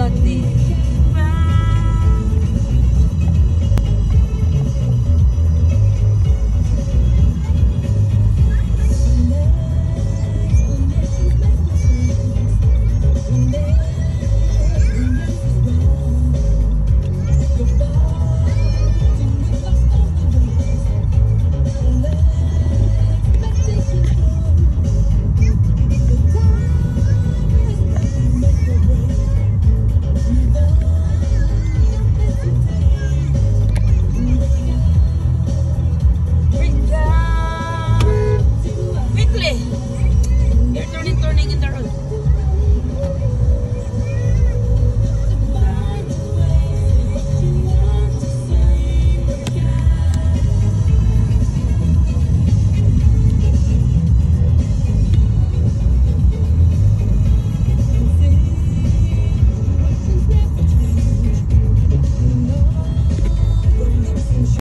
vlog din.